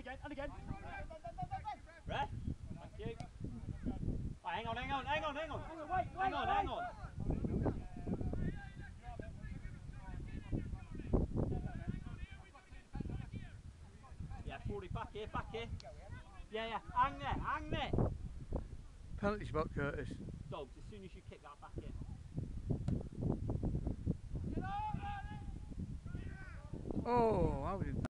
and again, and again. Breath. thank you. Right, hang on, hang on, hang on, hang on. Hang on, wait, wait, Hang on, wait. hang on. Yeah, 40, back here, back here. Yeah, yeah, hang there, hang there. Penalty spot, Curtis. Dogs, as soon as you kick that back in. Oh, how did